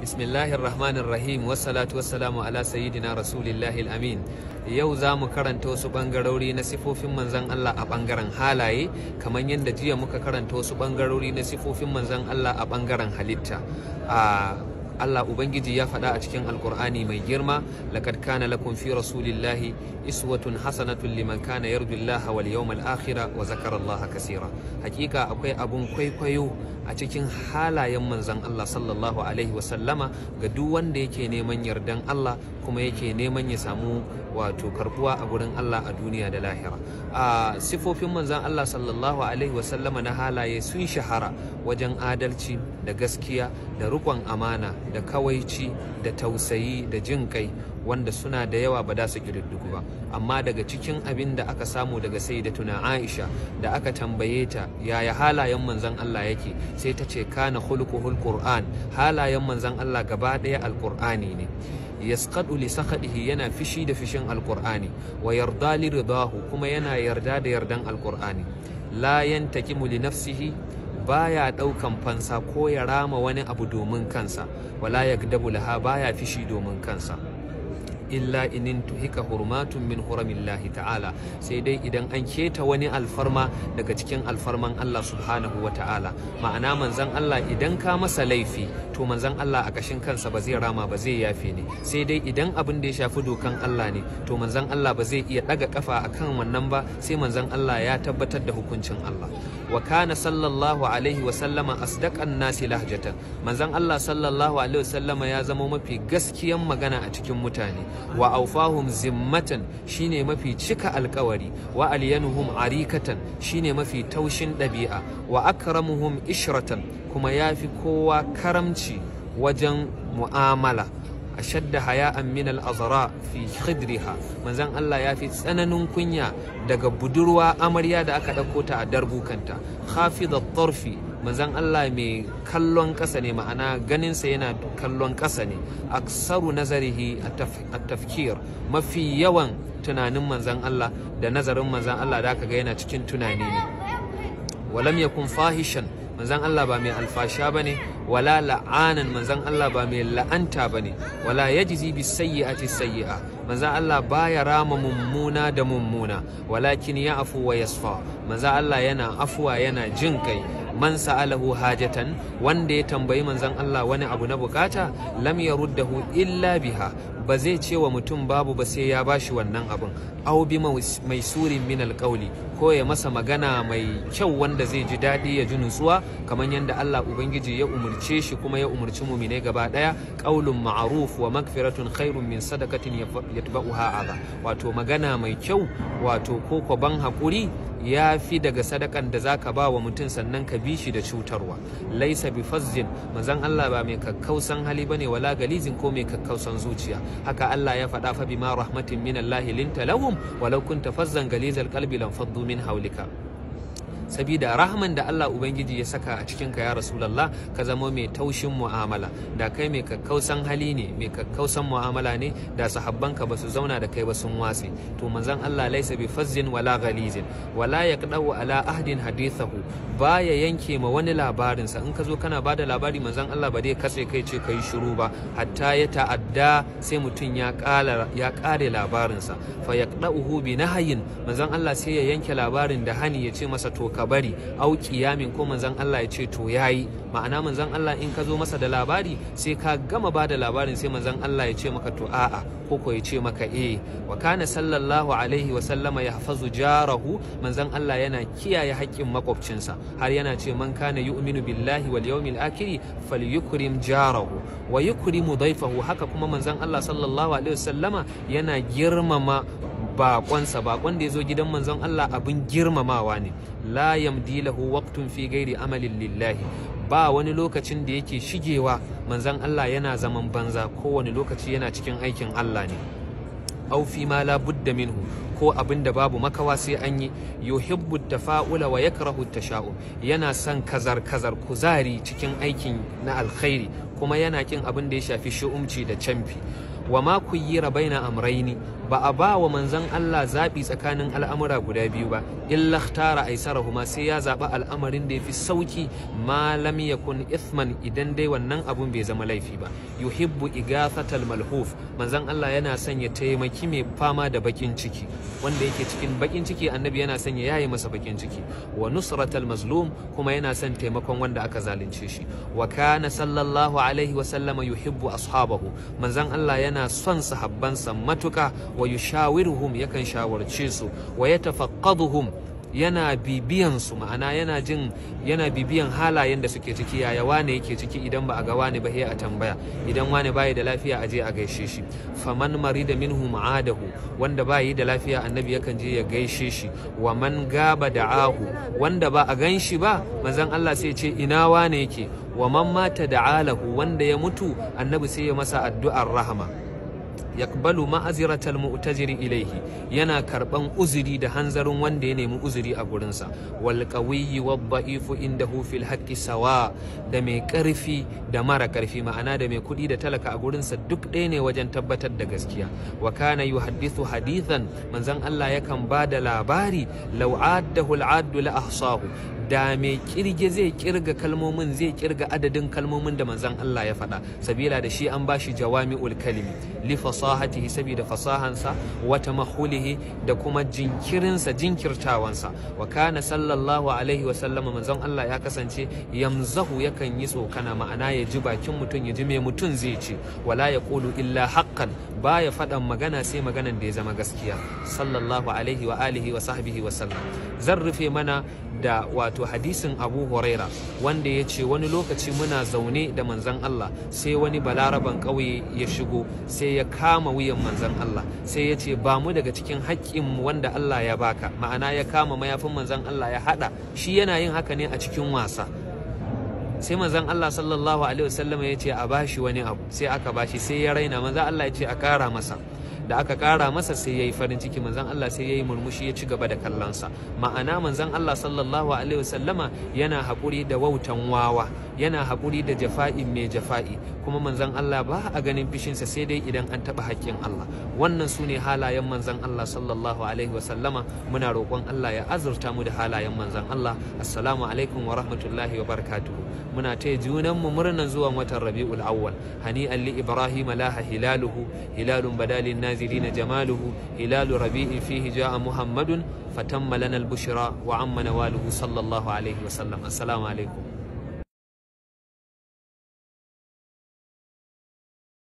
bismillahir rahmanir rahim wassalatu wassalamu ala sayyidina rasulillahi amin yau za mu karanta wasu bangarori na sifofin manzan Allah a ɓangaren halaye kamar yadda jiya muka karanta wasu bangarori na sifofin manzan Allah a ɓangaren halitta. Allah Ubangiji ya faɗa a cikin Alƙur'ani mai girma laqad kana lakum fi rasulillahi iswatun hasanatun liman kana yarjullaha wal yawmal akhira wa zakara Allah kaseera. Hakika akwai abun kwaikwayo a cikin halayen manzon Allah sallallahu alaihi wa sallama ga duk wanda yake neman yardan Allah kuma yake neman ya samu wato karbuwa a gurin Allah a duniya da lahira. A sifofin manzon Allah sallallahu alaihi wa sallama na halaye sun shahara wajen adalci da gaskiya da riƙon amana da kawaici da tausayi da jin kai wanda suna da yawa ba da su ƙididdigu ba. Amma daga cikin abin da aka samu daga sayyidatuna Aisha da aka tambaye ta yaya halayen manzon Allah yake? Sai ta ce kana khuluquhul qur'an. Halayen manzon Allah gaba ɗaya alqur'ani ne. Yasqadu li sakhadihi yana fishi da fishin alqur'ani. Wa yarda li ridahu kuma yana yarda da yardan alqur'ani. La yantakimu li nafsihi baya ɗaukan fansa ko ya rama wani abu domin kansa. Wala ya laha baya fishi domin kansa. Illa inin tuhika hurmatun min huramillahi ta'ala. Sai dai idan an keta wani alfarma daga cikin alfarman Allah subhanahu wa ta'ala. Ma'ana manzan Allah idan ka masa laifi to manzan Allah a kashin kansa ba zai rama ba zai yafe ne. Sai dai idan abin da ya shafi dokan Allah ne to manzan Allah ba zai iya daga kafa akan wannan ba sai manzan Allah ya tabbatar da hukuncin Allah. Wa kana sallallahu alaihi wa sallama asdaqan nasi lahjatan. Manzan Allah sallallahu alaihi wa sallama ya zama mafi gaskiyan magana a cikin mutane. Wa aufahum zimmatan shine mafi cika alkawari wa alyanuhum arikatan shine mafi taushin ɗabi'a wa akramuhum ishratan kuma yafi kowa karamci wajen mu'amala. Ashadda haya'an min al-azra fi khidriha. Manzon Allah ya fi tsananin kunya daga budurwa amarya da aka ɗauko ta a darbukanta. Khafidat tarfi manzan Allah mai kallon ƙasa ne ma'ana ganinsa yana kallon ƙasa ne. Aksaru nazarihi a tafkir mafi yawan tunanin manzan Allah da nazarin manzan Allah da aka ga yana cikin tunani ne. Walam yakun fahishan manzan Allah ba mai alfasha ba ne wala la'anan manzan Allah ba mai la'anta ba ne wala yajzi bi sayyi'ati sayyi'a. Manzan Allah baya rama mummuna da mummuna walakin ya afu wa yasfa. Manzan Allah yana afuwa yana jin kai. Man sa'alahu hajatan wanda ya tambayi manzon Allah wani abu na buƙata lam yaruddahu illa biha. Ba zai ce wa mutum babu ba sai ya bashi wannan abin. Aw bi mai surin min alqawli ko ya masa magana mai kyau wanda zai ji daɗi ya ji nutsuwa kamar yadda Allah ubangiji ya umurce shi kuma ya umurci mumine gaba ɗaya qaulun ma'ruf wa magfiratun khairun min sadaqatin yatba'uha adha. Wato magana mai kyau wato ko ban haƙuri ya fi daga sadakan da za ka ba wa mutum sannan ka bi shi da cutarwa. Laisa bi fazzin manzon Allah ba mai kakkausan hali ba ne wala galizin ko mai kakkausan zuciya. Haka Allah ya faɗa fa bima rahmatin min Allah linta lahum walau kunta fazzan galizal qalbi lam faddu min hawlika. Sabida rahman da Allah Ubangiji ya saka a cikin ka ya Rasulallah ka zama mai taushin mu'amala. Da kai mai kakkausan hali ne mai kakkausan mu'amala ne da sahabbanka ba su zauna da kai ba sun watse. To manzon Allah laisa bi fazzin wala ghalizin wala yaqdau ala ahdin hadithahu. Baya yanke ma wani labarin sa in ka zo kana ba da labari manzon Allah ba dai katse kai ce kai shiru ba. Hatta ya ta'adda sai mutum ya kala ya kare labarin sa fa yaqdauhu bi nahyin. Manzon Allah sai ya yanke labarin da hani ya ce masa to ka bari au kiyamin ko manzon Allah ya ce to yayi. Ma'ana manzon Allah in ka zo masa da labari sai ka gama ba da labarin sai manzon Allah ya ce maka to a'a ko ko ya ce maka eh. Wa kana sallallahu alaihi wa sallama yahfazu jarahu manzon Allah yana kiyaye haƙƙin makwabcinsa har yana ce man kana yu'minu billahi wal yawmil akhir falyukrim jarahu. Wa yukrimu dayfahu haka kuma manzon Allah sallallahu alaihi wa sallama yana girmama bakonsa bakon da ya zo gidan manzon Allah abin girmamawa ne. La yamdi lahu waqtun fi gairi amalin lillahi. Ba wani lokacin da yake shigewa manzon Allah yana zaman banza kowane lokaci yana cikin aikin Allah ne. Au fi ma la budda minhu ko abin da babu makawa sai an yi. Yuhibbu tafa'ula wa yakrahu tasha'um yana son kazar kazar kuzari cikin aikin na alkhairi kuma yana kin abin da ya shafi shi'umci da camfi wa ma kuyyira baina amraini ba a ba wa manzon Allah zaɓi tsakanin al'amura guda biyu ba. Illa tara aisarahuma sai ya zaɓi al'amarin da ya fi sauƙi ma lam yakun ithman idan dai wannan abun bai zama laifi ba. Yuhibbu igathatal malhuf manzon Allah yana son ya taimaki mai fama da bakin ciki wanda yake cikin bakin ciki annabi yana son ya masa bakin ciki. Wa nusratal mazlum kuma yana son taimakon wanda aka zalunce shi. Wa kana sallallahu alaihi wa sallama yuhibbu ashabahu manzon Allah yana son sahabbansa matuka wa yushawiruhum yakan shawarce su. Wa yatafaqqaduhum yana bibiyan su ma'ana yana jin yana bibiyan halayen da suke ciki yaya wane yake ciki idan ba a ga wane ba sai a tambaya. Idan wane bai da lafiya a je a gaishe shi. Faman marida minhu ma'adahu wanda ba yi da lafiya annabi yakan je ya gaishe shi. Wa man gaba da'ahu wanda ba a gan shi ba manzon Allah sai ce ina wane yake? Wa man mata da'alahu wanda ya mutu annabi sai ya masa addu'ar rahama. Yakbalu ma'aziratal mu'tajiri ilaihi yana karɓan uzuri da hanzarin wanda ya nemi uzuri a gurinsa. Wal qawiyyi wad da'ifu indahu fil haqqi sawa. Da mai ƙarfi da mara ƙarfi ma'ana da mai kuɗi da talaka a gurinsa duk ɗaya ne wajen tabbatar da gaskiya. Wa kana yuhaddithu hadithan manzon Allah yakan ba da labari law addahu al-addu la ahsahu. Da mai kirge zai ƙirga kalmomin zai ƙirga adadin kalmomin da manzon Allah ya faɗa. Sabila da shi an bashi jawami'ul kalimi. Li fasahatihi saboda fasahansa wa tamahulihi da kuma jinkirinsa jinkirtawansa. Wa kana sallallahu alaihi wa sallama manzon Allah ya kasance yamzahu yakan yi tsokana ma'ana ya ji bakin mutum ya ji me mutum zai ce. Wala yaqulu illa haqqan baya faɗan magana sai maganan da ya zama gaskiya. Sallallahu alaihi wa alihi wa sahbihi wa sallam. Zan rufe mana da wato hadisin abu huraira wanda ya ce wani lokaci muna zaune da manzan Allah sai wani balaraban ƙauye ya shigo sai ya kama wuyan manzan Allah sai ya ce ba mu daga cikin haƙƙin wanda Allah ya baka. Ma'ana ya kama mayafin manzan Allah ya haɗa. Shi yana yin haka ne a cikin wasa. Sai manzon Allah sallallahu alaihi wasallam ya ce a bashi wani abu. Sai aka bashi sai ya raina. Manzon Allah ya ce a kara masa. Da aka kara masa sai ya yi farin ciki. Manzon Allah sai ya yi murmushi ya ci gaba da kallonsa ma'ana manzon Allah sallallahu alaihi wasallama yana haƙuri da wautan wawa yana haƙuri da jafa'i mai jafa'i. Kuma manzon Allah ba a ganin fishinsa sai dai idan an taɓa haƙƙin Allah. Wannan su ne halayen manzon Allah sallallahu alaihi wasallama. Muna roƙon Allah ya azurta mu da halayen manzon Allah. Assalamu alaikum wa rahmatullahi wa barakatuhu. Muna taya junanmu murnan zuwan watan rabi'ul awwal. Hani li ibrahim laha hilaluhu hilalun badalin nazirina jamaluhu hilalu rabi'in fihi ja'a muhammadun fatamma lana al-bushra wa amma nawaluhu sallallahu alaihi wa sallam. Assalamu alaikum